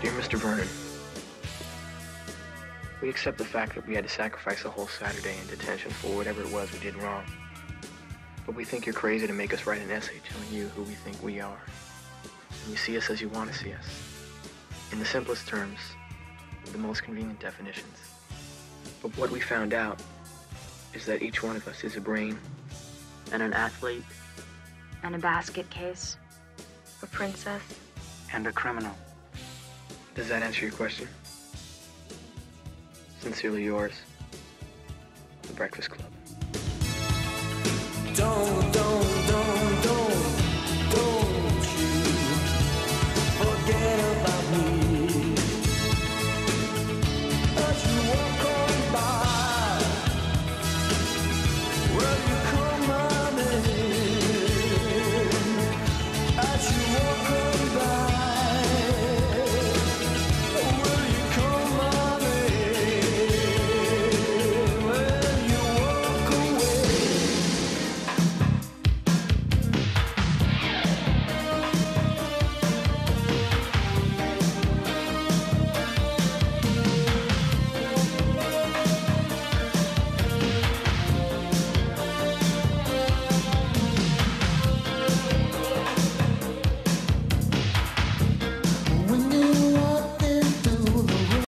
Dear Mr. Vernon, we accept the fact that we had to sacrifice a whole Saturday in detention for whatever it was we did wrong. But we think you're crazy to make us write an essay telling you who we think we are. And you see us as you want to see us. In the simplest terms, the most convenient definitions. But what we found out is that each one of us is a brain and an athlete and a basket case, a princess, and a criminal. Does that answer your question? Sincerely yours, The Breakfast Club. Don't, don't